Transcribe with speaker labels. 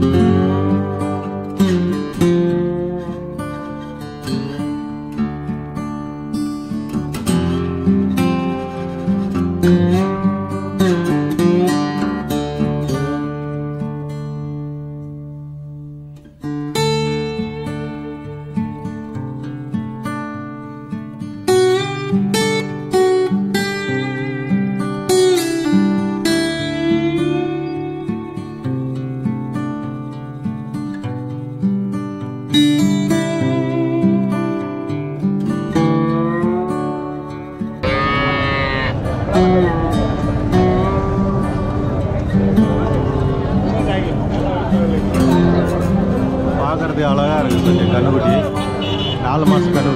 Speaker 1: thank you Pagar di alaer itu jadi kanu di, 4 masuk kanu.